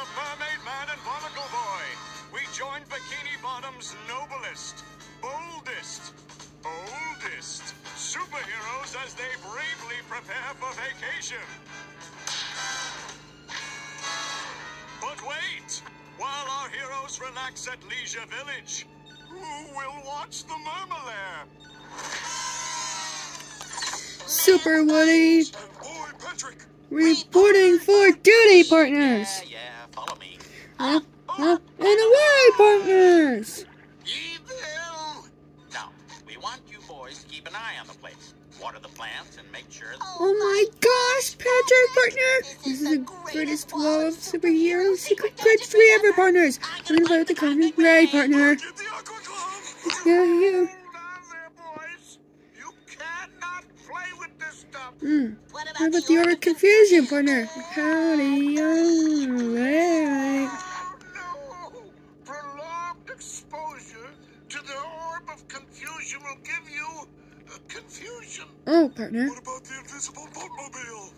of Mermaid Man and Barnacle Boy, we join Bikini Bottom's noblest, boldest, oldest superheroes as they bravely prepare for vacation. But wait! While our heroes relax at Leisure Village, who will watch the Mermalair? Super Woody Boy, Patrick! Reporting for duty, partners. Yeah, yeah, follow me. Huh? Huh? And away, partners. Evil! Now, we want you boys to keep an eye on the place. Water the plants and make sure that Oh my gosh, Patrick, partner! This is the greatest love superhero secret crypt we ever, partners! I'm gonna with the Comic Ray, partner. The Yeah, cannot play with this stuff. Hmm. What about, How about the Aura Confusion, partner? Howdy, alright. Oh, no! Prolonged exposure to the orb of confusion will give you uh, confusion. Oh, partner. What about the invisible boatmobile?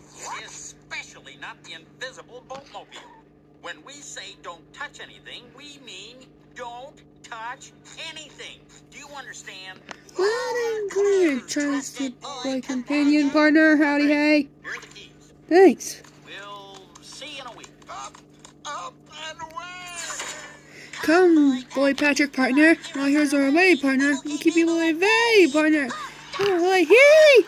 especially not the invisible boatmobile. When we say don't touch anything, we mean don't touch anything. Do you understand? Loud and clear, trusted boy companion, partner. Howdy, hey. Here are the keys. Thanks. We'll see you in a week. Up, up, and away! Come, boy Patrick, partner. Now here's our way, partner. We'll keep you away, partner. Oh, like, hey!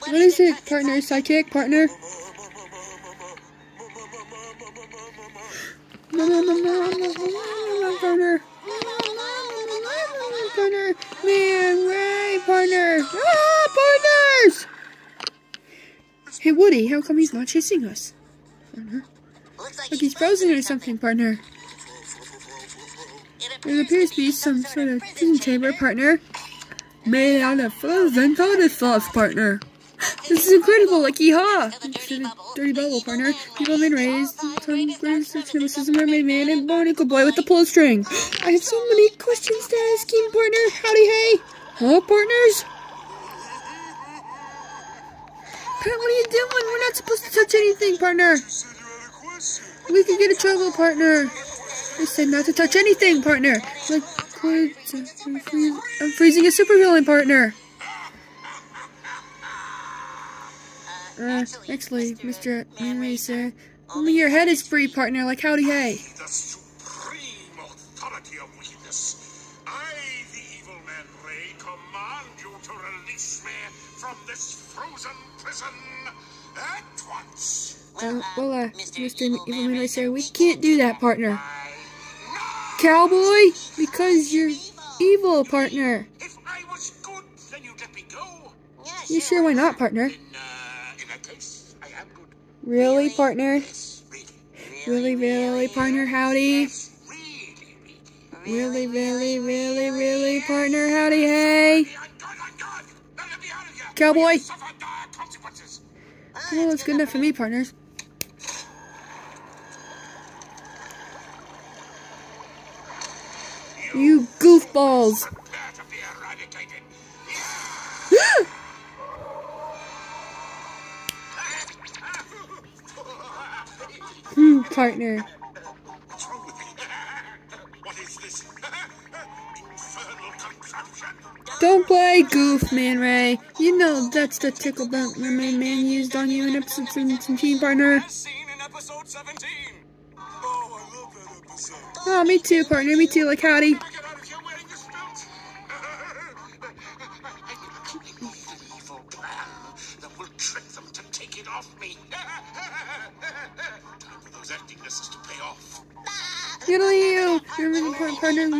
What is it, partner? Sidekick, partner? Partner. Partner. Man, Ray, partner. Ah, partners! Hey, Woody, how come he's not chasing us? Partner. Like he's frozen or something, partner. There appears to be some sort of prison chamber, partner. Made out of frozen soda sauce, partner. This is incredible, like yeehaw! A dirty bubble, partner. People been raised, some girls, nemesis, mermaid man, and barnacle boy with the pull string. I have so many questions to ask you, partner. Howdy, hey! Hello, partners? Pat, what are you doing? We're not supposed to touch anything, partner. A. We could get in trouble, partner. I said not to touch anything, partner. Like, I'm freezing a supervillain, partner. Uh, actually, Mr. Anyway, sir, only your head is free, partner, like howdy hey. The supreme authority of weakness. I, the evil man Ray, command you to release me from this frozen prison at once. Uh, well, uh, Mr. Evilman, I sir, we can't do that, partner. Cowboy, because you're evil, partner. If I was good, then you'd let me go. Yeah, You sure why not, partner? Really, partner? Really, really. partner, howdy? Really, really. Really, really, partner, howdy hey. I'm good, I'm good. Now let me out of here. Cowboy. We suffer dire consequences. Well, it's good enough for me, partners. You goofballs! Contraption? Don't play goof, Man Ray. You know that's the tickle bump mermaid man used on you in episode 17, partner. As seen in episode 17. I love that episode. Oh, me too, partner. Me too, like howdy. Yiddly you! You're part partner,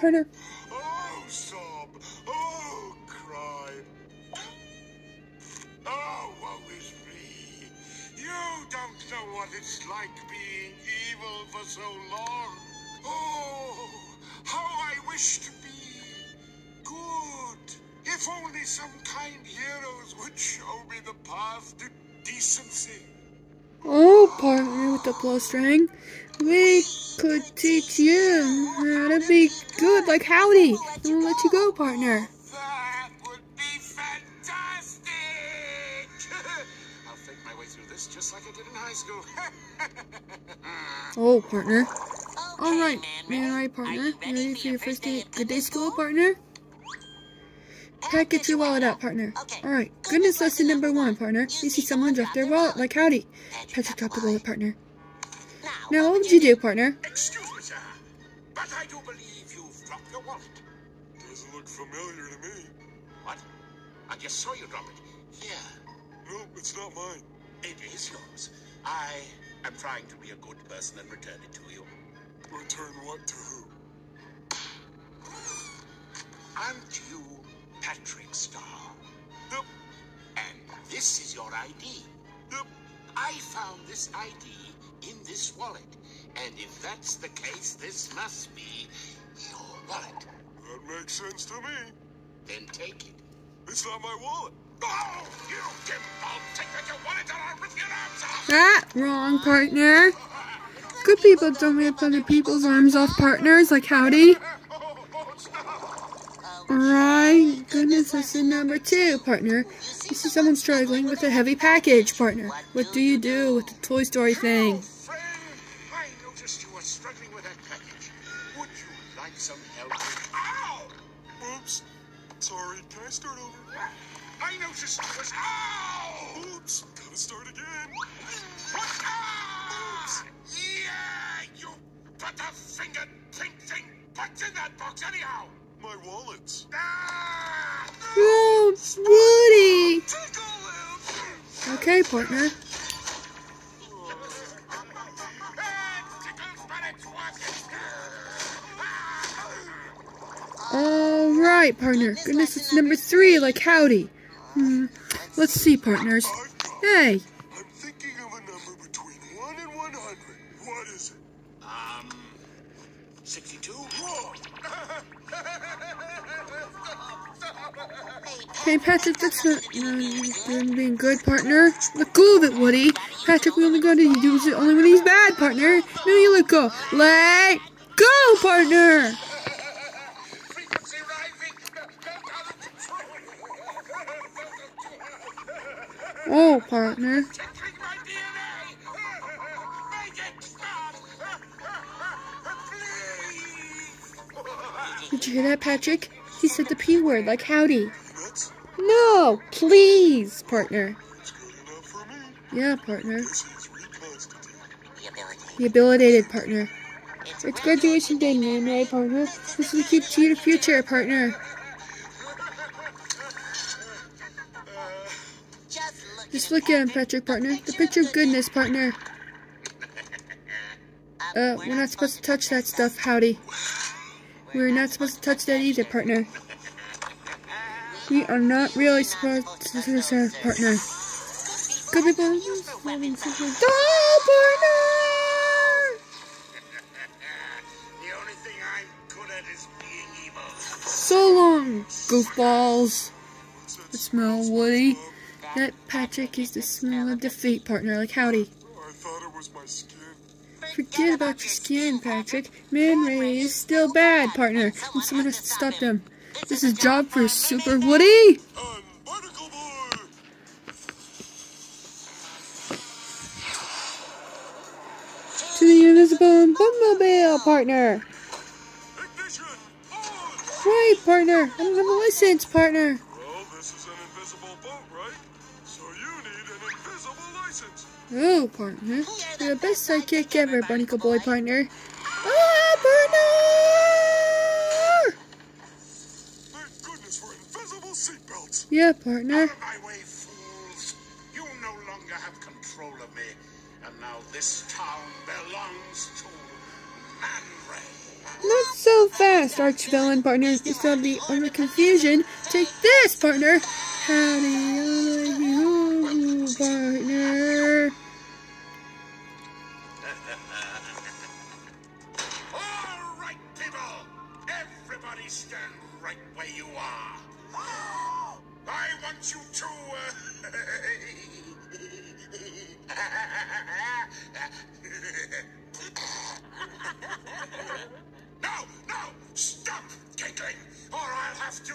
partner. Oh, sob. Oh. Oh, woe is me. You don't know what it's like being evil for so long. Oh, how I wish to be good. If only some kind heroes would show me the path to decency. Oh, partner with the blowstring. We could teach you how to be good like howdy. And we'll let you go, partner. That would be fantastic! I'll fake my way through this just like I did in high school. Oh, partner. Okay, All right, Man all Ray, right, partner. You you ready for your first day day at Good Day School, partner? Pat, get your wallet out, partner. Okay. All right, goodness lesson number one, partner. You see someone drop their wallet, like howdy. Patrick dropped the wallet, partner. Now, what would you do, partner? Excuse me, sir, but I do believe you've dropped your wallet. Doesn't look familiar to me. What? I just saw you drop it. Here, No, it's not mine. it is yours. I am trying to be a good person and return it to you. Return what to who? Aren't you Patrick Star? Yep, And this is your ID. yep. I found this ID in this wallet. And if that's the case, this must be your wallet. That makes sense to me. Then take it. It's not my wallet. Oh, you gimbal! Take back your wallet or I'll rip your arms off! That wrong, partner. Good people don't rip other people's arms off, partners, like howdy. Oh, oh! Alright, goodness lesson number two, partner. You see someone struggling with a heavy package, partner. What do you do with the Toy Story thing? Friend, I noticed you were struggling with that package. Would you like some help? Ow! Oops. Sorry, can I start over? I noticed you was. Ow! Oops. Gotta start again. What? Ah! Yeah, you butterfingered pink thing! What's in that box anyhow? My wallets. Ah! Oh, Woody! Okay, partner. It's! Ah! Alright, partner. Goodness lesson number three, like howdy. Hmm. Let's see, partners. Hey, I'm thinking of a number between 1 and 100. What is it? Um, 62? hey, Patrick, that's not uh, being good, partner. Let go of it, Woody. Patrick, we only got to use it only when he's bad, partner. No, you let go. Let go, partner. Oh, partner. Did you hear that, Patrick? He said the P word, like howdy. No, please, partner. Yeah, partner. The habilitated partner. It's graduation day, man, right, partner? This is the key to your future, partner. Just look at him, Patrick, partner. The picture of goodness, partner. Uh, we're not supposed to touch that stuff, howdy. We're not supposed to touch that either, partner. We are not really supposed to touch that, partner. Good people. Oh, partner! So long, goofballs. The smell, Woody. That Patrick is the smell of defeat, partner, like howdy. I thought it was my skin. Forget about your skin, Patrick. Man Ray is still bad, partner, and someone has to stop them. This is job for Super Woody. On Barnacle Boy! To the invisible Bumblebee, partner. Right, partner. I don't have a license, partner. Well, this is an invisible boat, right? So you need an invisible license. Oh, partner. You're the best sidekick ever, Barnacle Boy, partner. Ah, partner! Thank goodness for invisible seatbelts. Yeah, partner. Out of my way! You no longer have control of me, and now this town belongs to Man Ray. Not so fast, arch villain partner. Instead of the only confusion, take this, partner. Howdy, Stop giggling, or I'll have to.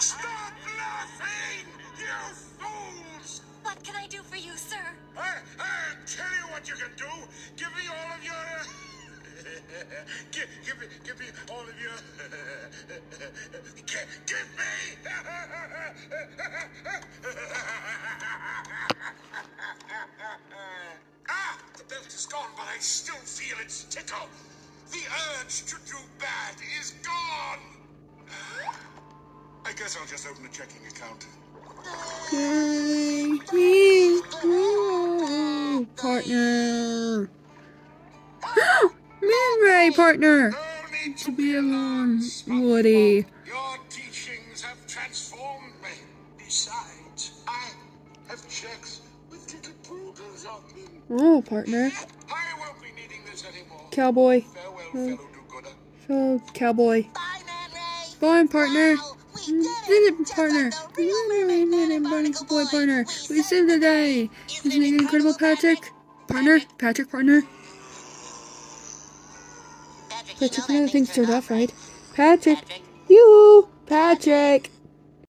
Stop laughing! You fools! What can I do for you, sir? I, I'll tell you what you can do. Give me all of your. give, give me, give me all of your. Feel its tickle. The urge to do bad is gone. I guess I'll just open a checking account. Thank oh, partner. Moonray partner. No need To be alone, Woody. Your teachings have transformed me. Besides, I have checks with little poodles on them. Oh, partner. Cowboy. Farewell, fellow. Oh, cowboy. Bye, Man Ray. Bye, partner. Wow, we did it. Did it, partner. real mermaid man and boy. partner. We We saved the day. Isn't it incredible, Patrick? Partner? Patrick, partner? Patrick, you know things turned off, right? Patrick. Patrick. You, Patrick.